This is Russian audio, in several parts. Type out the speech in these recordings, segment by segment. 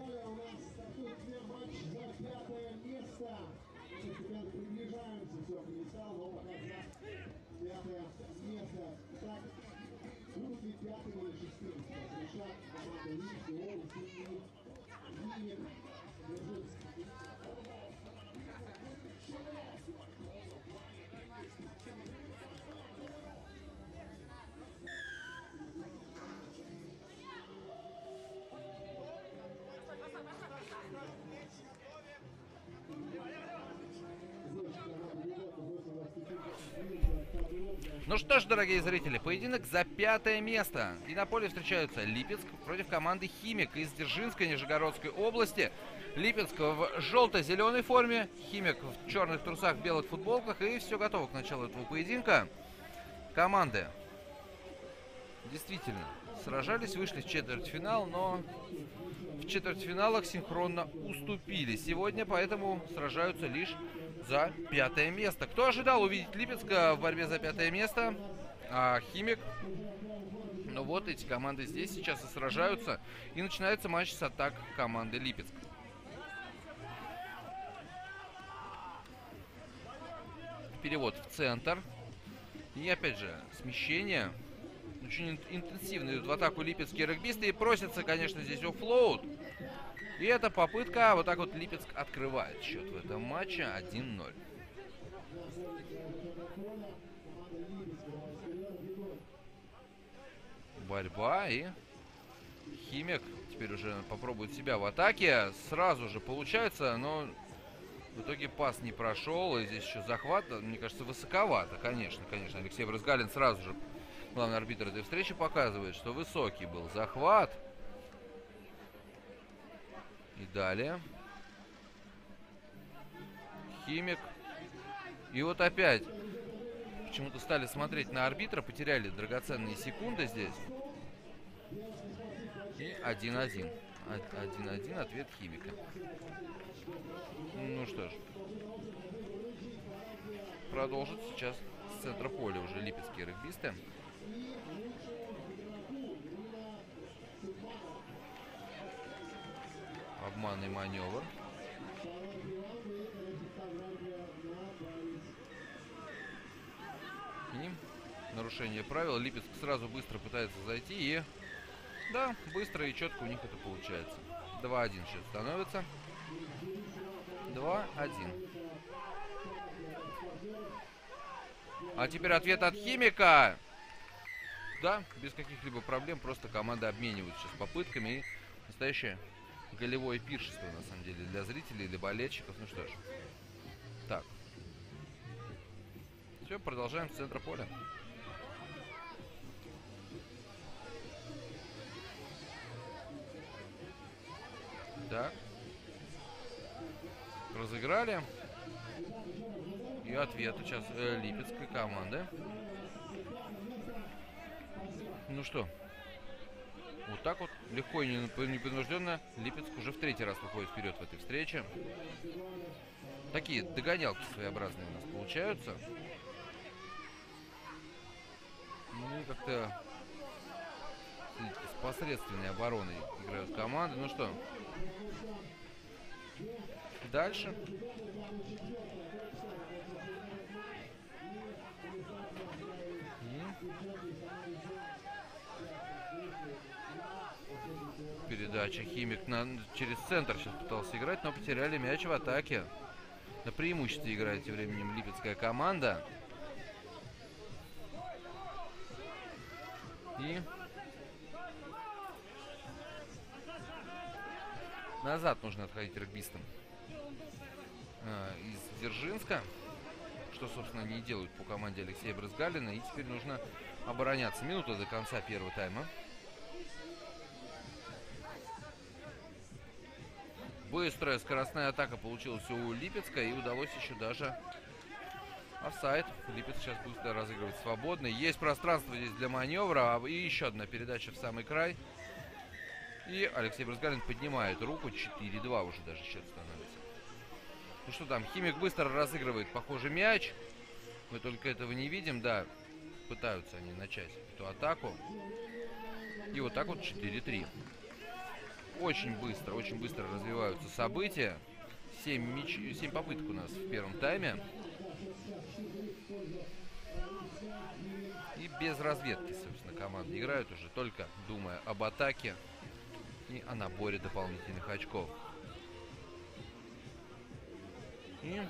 поле у нас стартует матч за пятое место. Постепенно приближаемся, все перестал, но пока за пятое место. Так, будут ли пятым или шестым? Решат Ну что ж, дорогие зрители, поединок за пятое место. И на поле встречаются Липецк против команды Химик из Дзержинской Нижегородской области. Липецк в желто-зеленой форме, Химик в черных трусах, белых футболках. И все готово к началу этого поединка. Команды действительно сражались, вышли в четвертьфинал, но в четвертьфиналах синхронно уступили сегодня, поэтому сражаются лишь за пятое место. Кто ожидал увидеть Липецка в борьбе за пятое место? А, Химик. Ну вот, эти команды здесь сейчас и сражаются. И начинается матч с атак команды Липецк. Перевод в центр. И опять же, смещение. Очень интенсивно идут в атаку липецкие регбисты. И просится, конечно, здесь offload. И эта попытка, вот так вот Липецк открывает счет в этом матче 1-0. Борьба и Химик теперь уже попробует себя в атаке. Сразу же получается, но в итоге пас не прошел. И здесь еще захват, мне кажется, высоковато. Конечно, конечно. Алексей Брызгалин сразу же, главный арбитр этой встречи, показывает, что высокий был захват. И далее. Химик. И вот опять. Почему-то стали смотреть на арбитра, потеряли драгоценные секунды здесь. И 1-1. 1-1 ответ Химика. Ну что ж. Продолжит сейчас с центра поля уже липецкие регбисты. Обманный маневр. И нарушение правил. Липецк сразу быстро пытается зайти и... Да, быстро и четко у них это получается. 2-1 сейчас становится. 2-1. А теперь ответ от Химика. Да, без каких-либо проблем. Просто команда обменивают сейчас попытками. И настоящее голевое пиршество, на самом деле, для зрителей, для болельщиков. Ну что ж. Так. Все, продолжаем с центра поля. Так. Разыграли. И ответ сейчас э, липецкой команды. Ну что, вот так вот, легко и непринужденно, Липецк уже в третий раз выходит вперед в этой встрече. Такие догонялки своеобразные у нас получаются. Ну, как-то с посредственной обороной играют команды. Ну что, дальше. Передача. Химик на, через центр сейчас пытался играть, но потеряли мяч в атаке. На преимуществе играет тем временем липецкая команда. И назад нужно отходить регбистам а, из Дзержинска. Что, собственно, не делают по команде Алексея Брызгалина. И теперь нужно обороняться. Минута до конца первого тайма. Быстрая скоростная атака получилась у Липецка. И удалось еще даже офсайд. Липец сейчас быстро разыгрывает свободно. Есть пространство здесь для маневра. И еще одна передача в самый край. И Алексей Брызгалин поднимает руку. 4-2 уже даже счет становится. Ну что там, Химик быстро разыгрывает, похоже, мяч. Мы только этого не видим, да. Пытаются они начать эту атаку. И вот так вот 4-3. Очень быстро, очень быстро развиваются события. 7, мяч... 7 попыток у нас в первом тайме. И без разведки, собственно, команды играют уже, только думая об атаке и о наборе дополнительных очков. И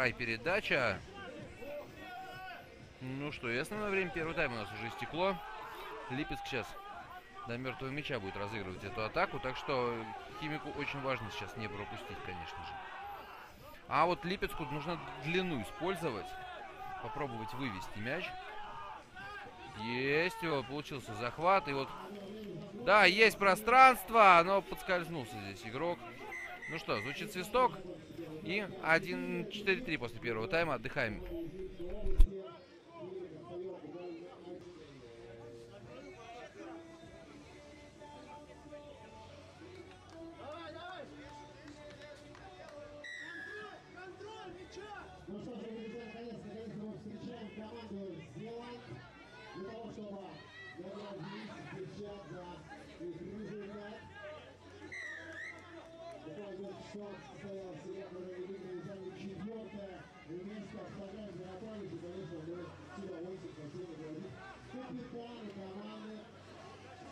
Край передача. Ну что, и основное время первого тайма у нас уже истекло. Липецк сейчас до мертвого мяча будет разыгрывать эту атаку. Так что Химику очень важно сейчас не пропустить, конечно же. А вот Липецку нужно длину использовать. Попробовать вывести мяч. Есть его, получился захват. И вот, да, есть пространство, но подскользнулся здесь игрок. Ну что, звучит свисток. И 1-4-3 после первого тайма. Отдыхаем. Ну что же, друзья, наконец, наконец мы встречаем команду Зеланд для того, чтобы наградить девчат за только что состоялся серебряный выигрыш заняли четвертое место в программе «Миротворец». И, конечно, мы с удовольствием хотим наградить капитана команды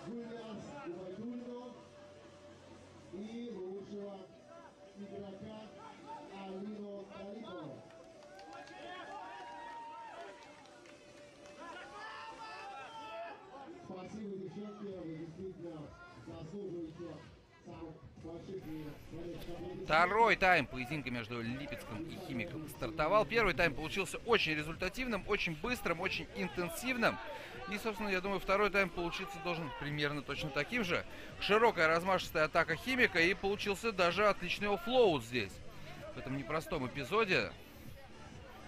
Гульяс Губайдульну и лучшего игрока Алину Талипову. Спасибо, девчонки, вы действительно заслуживаете самых Второй тайм поединка между Липецком и Химиком стартовал. Первый тайм получился очень результативным, очень быстрым, очень интенсивным. И, собственно, я думаю, второй тайм получиться должен примерно точно таким же. Широкая размашистая атака Химика и получился даже отличный offload здесь. В этом непростом эпизоде.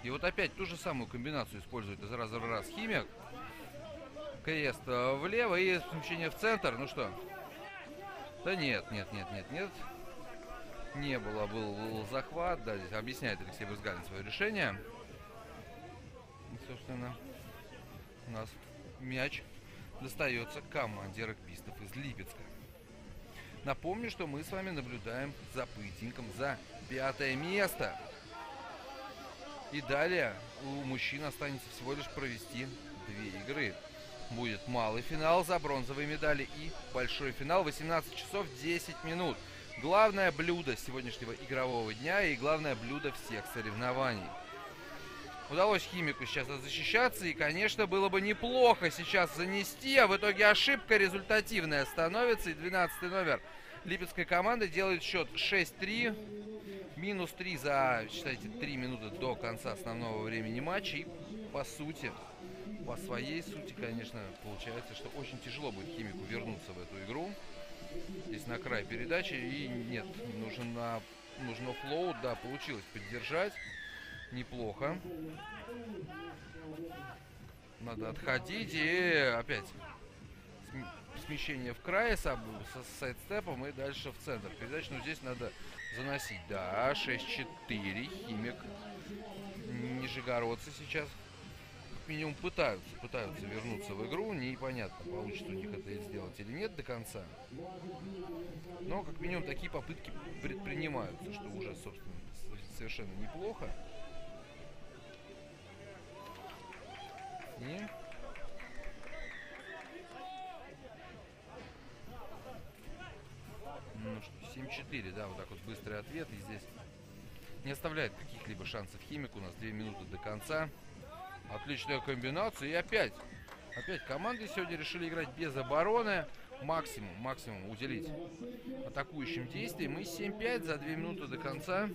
И вот опять ту же самую комбинацию использует из раза в раз Химик. Крест э, влево и смещение в центр. Ну что? Да нет, нет, нет, нет, нет. Не было, был, был захват. Да, здесь объясняет Алексей Брызгалин свое решение. И, собственно, у нас мяч достается команде регбистов из Липецка. Напомню, что мы с вами наблюдаем за поединком за пятое место. И далее у мужчин останется всего лишь провести две игры. Будет малый финал за бронзовые медали и большой финал 18 часов 10 минут. Главное блюдо сегодняшнего игрового дня и главное блюдо всех соревнований. Удалось химику сейчас защищаться и, конечно, было бы неплохо сейчас занести, а в итоге ошибка результативная становится и 12 номер Липецкой команды делает счет 6-3. Минус 3 за, считайте, 3 минуты до конца основного времени матча. И, по сути, по своей сути, конечно, получается, что очень тяжело будет Химику вернуться в эту игру. Здесь на край передачи. И нет, нужен, на, нужно флоу. Да, получилось поддержать. Неплохо. Надо отходить. И опять смещение в крае с, со сайдстепом и дальше в центр. Передачу, но здесь надо заносить. Да, 6-4. Химик. Нижегородцы сейчас минимум пытаются, пытаются вернуться в игру. Непонятно, получится у них это сделать или нет до конца. Но как минимум такие попытки предпринимаются, что уже, собственно, совершенно неплохо. И Ну что, 7-4, да, вот так вот быстрый ответ. И здесь не оставляет каких-либо шансов химик. У нас 2 минуты до конца. Отличная комбинация. И опять, опять команды сегодня решили играть без обороны. Максимум, максимум уделить атакующим действиям. И 7-5 за 2 минуты до конца.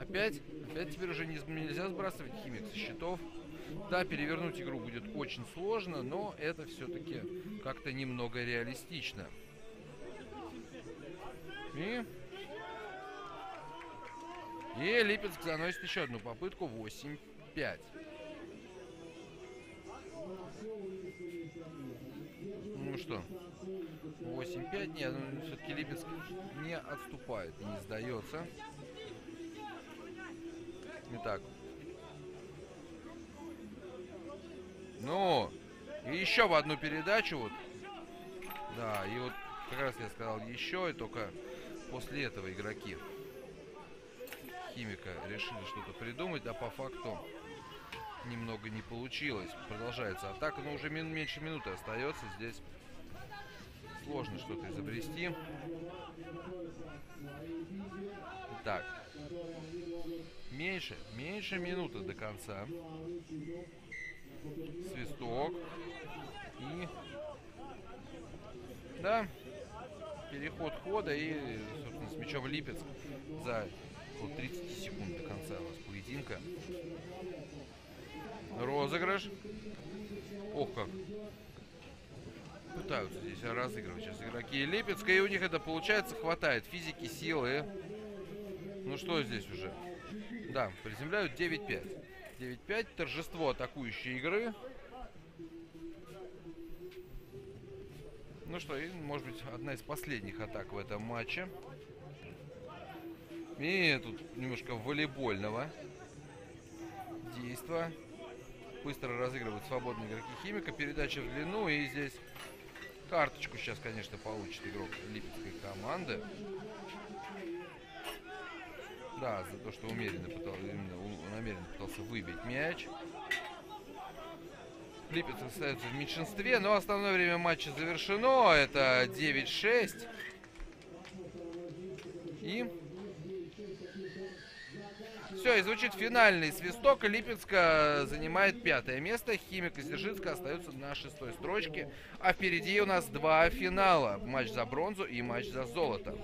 Опять, опять теперь уже не, нельзя сбрасывать химик со счетов. Да, перевернуть игру будет очень сложно, но это все-таки как-то немного реалистично. И... И Липецк заносит еще одну попытку. 8-5. Ну что, 8-5, нет, ну, все-таки Липецк не отступает, не сдается. Итак. Ну, и еще в одну передачу вот. Да, и вот как раз я сказал еще, и только после этого игроки Химика решили что-то придумать, а по факту немного не получилось. Продолжается атака, но уже меньше минуты остается. Здесь сложно что-то изобрести. Так. Меньше, меньше минуты до конца. Свисток. И... Да. Переход хода и, собственно, с мячом Липецк за около 30 секунд до конца у нас поединка. Розыгрыш. Ох как. Пытаются здесь разыгрывать сейчас игроки Липецка. И у них это получается. Хватает физики, силы. Ну что здесь уже? Да, приземляют 9-5. 9-5. Торжество атакующей игры. Ну что, и может быть одна из последних атак в этом матче. И тут немножко волейбольного действа. Быстро разыгрывают свободные игроки Химика. Передача в длину. И здесь карточку сейчас, конечно, получит игрок Липецкой команды. Да, за то, что умеренно пытался, именно намеренно пытался выбить мяч. Липец остается в меньшинстве, но основное время матча завершено. Это 9-6. И все, и звучит финальный свисток. Липецка занимает пятое место. Химик и Дзержинска остаются на шестой строчке. А впереди у нас два финала. Матч за бронзу и матч за золото.